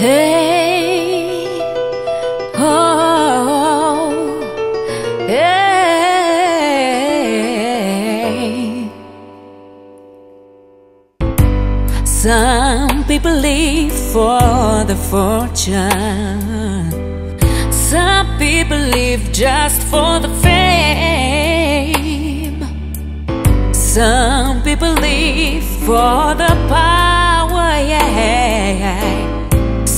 Hey, oh. Some people live for the fortune. Some people live just for the fame. Some people live for the power, yeah.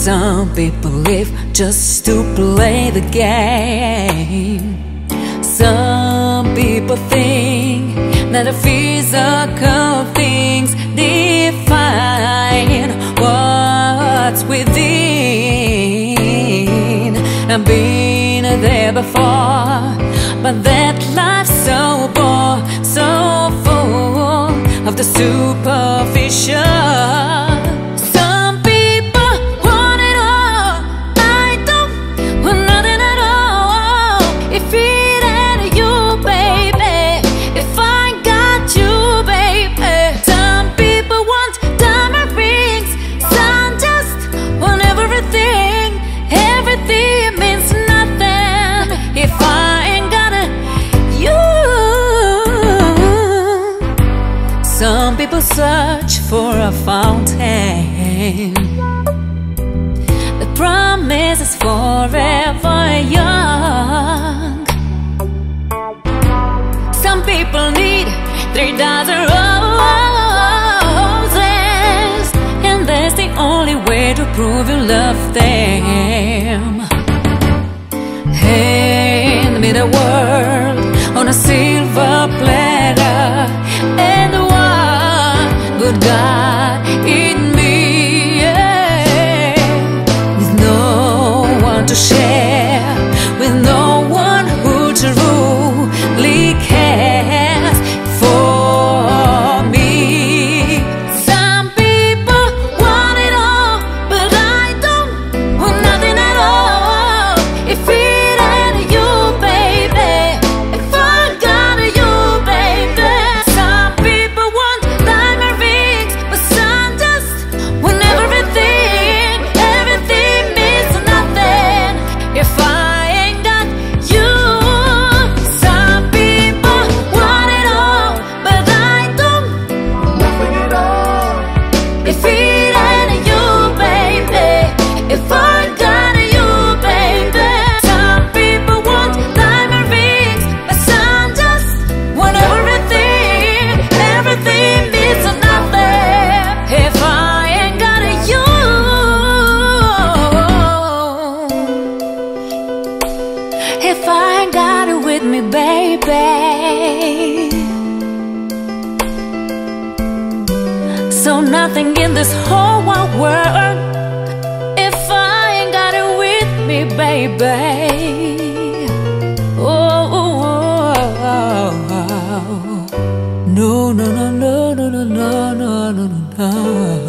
Some people live just to play the game. Some people think that the physical things define what's within. I've been there before, but that life's so bored, so full of the superficial. Search for a fountain The promise is forever young. Some people need three dozen roses And that's the only way to prove you love them. Hand me the world good God in this whole wide world. If I ain't got it with me, baby. Oh, oh, oh, oh. oh. No, no, no, no, no, no, no, no, no, no